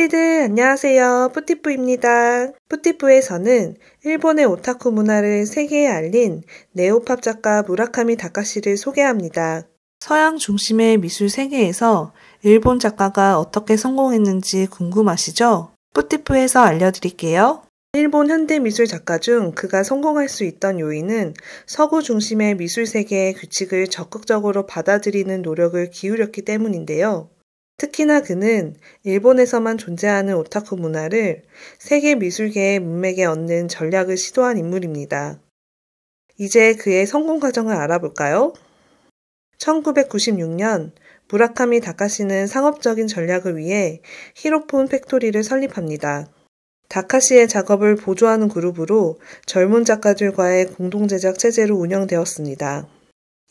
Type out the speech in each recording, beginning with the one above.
뿌띠들 안녕하세요. 뿌띠뿌입니다. 뿌띠뿌에서는 일본의 오타쿠 문화를 세계에 알린 네오팝 작가 무라카미 다카시를 소개합니다. 서양 중심의 미술 세계에서 일본 작가가 어떻게 성공했는지 궁금하시죠? 뿌띠뿌에서 알려드릴게요. 일본 현대 미술 작가 중 그가 성공할 수 있던 요인은 서구 중심의 미술 세계의 규칙을 적극적으로 받아들이는 노력을 기울였기 때문인데요. 특히나 그는 일본에서만 존재하는 오타쿠 문화를 세계 미술계의 문맥에 얹는 전략을 시도한 인물입니다. 이제 그의 성공 과정을 알아볼까요? 1996년 무라카미 다카시는 상업적인 전략을 위해 히로폰 팩토리를 설립합니다. 다카시의 작업을 보조하는 그룹으로 젊은 작가들과의 공동 제작 체제로 운영되었습니다.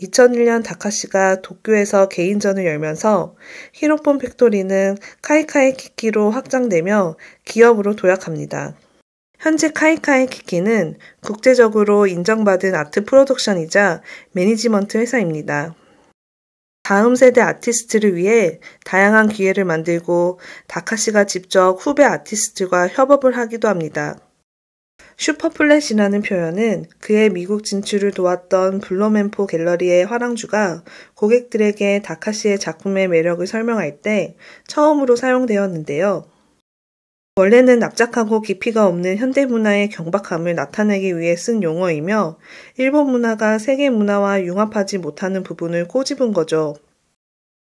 2001년 다카시가 도쿄에서 개인전을 열면서 히로폰 팩토리는 카이카이 키키로 확장되며 기업으로 도약합니다. 현재 카이카이 키키는 국제적으로 인정받은 아트 프로덕션이자 매니지먼트 회사입니다. 다음 세대 아티스트를 위해 다양한 기회를 만들고 다카시가 직접 후배 아티스트와 협업을 하기도 합니다. Superflat이라는 표현은 그의 미국 진출을 도왔던 블룸앤포 갤러리의 화랑주가 고객들에게 다카시의 작품의 매력을 설명할 때 처음으로 사용되었는데요. 원래는 납작하고 깊이가 없는 현대 문화의 경박함을 나타내기 위해 쓴 용어이며 일본 문화가 세계 문화와 융합하지 못하는 부분을 꼬집은 거죠.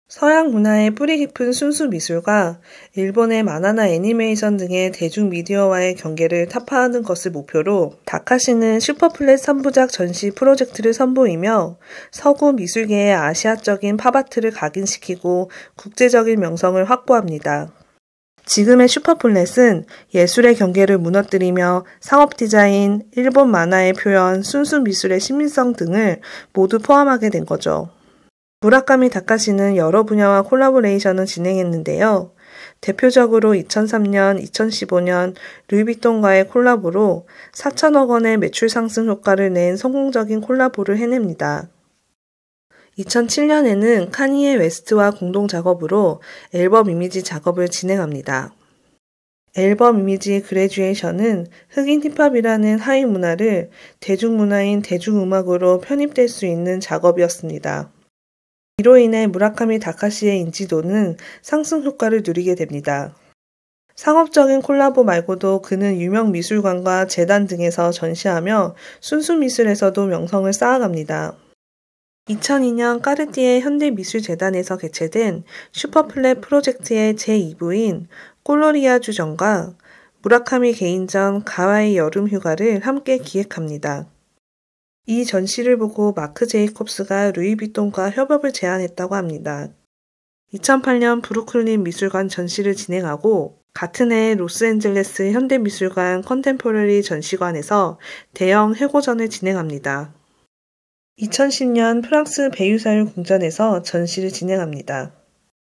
서양 문화의 뿌리 깊은 순수 미술과 일본의 만화나 애니메이션 등의 대중 미디어와의 경계를 타파하는 것을 목표로 다카시는 Superflat 3부작 전시 프로젝트를 선보이며 서구 미술계의 아시아적인 팝아트를 각인시키고 국제적인 명성을 확보합니다. 지금의 Superflat은 예술의 경계를 무너뜨리며 상업 디자인, 일본 만화의 표현, 순수 미술의 심미성 등을 모두 포함하게 된 거죠. 무라카미 다카시는 여러 분야와 콜라보레이션을 진행했는데요. 대표적으로 2003년, 2015년 루이비통과의 콜라보로 4천억 원의 매출 상승 효과를 낸 성공적인 콜라보를 해냅니다. 2007년에는 카니에 웨스트와 공동 작업으로 앨범 이미지 작업을 진행합니다. 앨범 이미지 Graduation은 흑인 힙합이라는 하위 문화를 대중문화인 대중음악으로 편입될 수 있는 작업이었습니다. 이로 인해 무라카미 다카시의 인지도는 상승 효과를 누리게 됩니다. 상업적인 콜라보 말고도 그는 유명 미술관과 재단 등에서 전시하며 순수 미술에서도 명성을 쌓아갑니다. 2002년 까르띠에 현대미술재단에서 개최된 슈퍼플랫 프로젝트의 제2부인 꼴로리아 주전과 무라카미 개인전 가와이 여름 휴가를 함께 기획합니다. 이 전시를 보고 마크 제이콥스가 루이비통과 협업을 제안했다고 합니다. 2008년 브루클린 미술관 전시를 진행하고 같은 해 로스앤젤레스 현대미술관 contemporary 전시관에서 대형 회고전을 진행합니다. 2010년 프랑스 베르사유 궁전에서 전시를 진행합니다.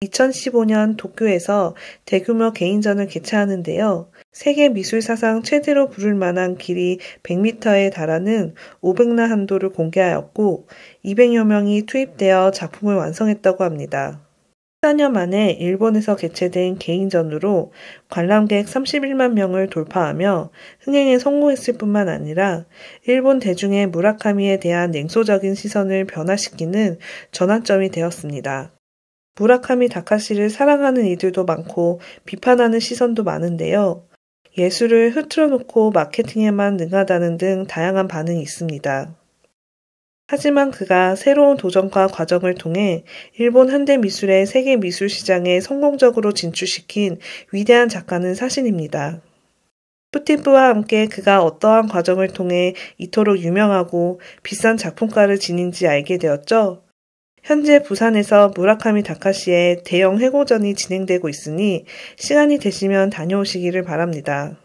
2015년 도쿄에서 대규모 개인전을 개최하는데요. 세계 미술 사상 최대로 부를 만한 길이 100m에 달하는 500나 한도를 공개하였고 200여 명이 투입되어 작품을 완성했다고 합니다. 14년 만에 일본에서 개최된 개인전으로 관람객 31만 명을 돌파하며 흥행에 성공했을 뿐만 아니라 일본 대중의 무라카미에 대한 냉소적인 시선을 변화시키는 전환점이 되었습니다. 무라카미 다카시를 사랑하는 이들도 많고 비판하는 시선도 많은데요. 예술을 흐트러 놓고 마케팅에만 능하다는 등 다양한 반응이 있습니다. 하지만 그가 새로운 도전과 과정을 통해 일본 현대 미술의 세계 미술 시장에 성공적으로 진출시킨 위대한 작가는 사실입니다. 푸티프와 함께 그가 어떠한 과정을 통해 이토록 유명하고 비싼 작품가를 지닌지 알게 되었죠. 현재 부산에서 무라카미 다카시의 대형 해고전이 진행되고 있으니 시간이 되시면 다녀오시기를 바랍니다.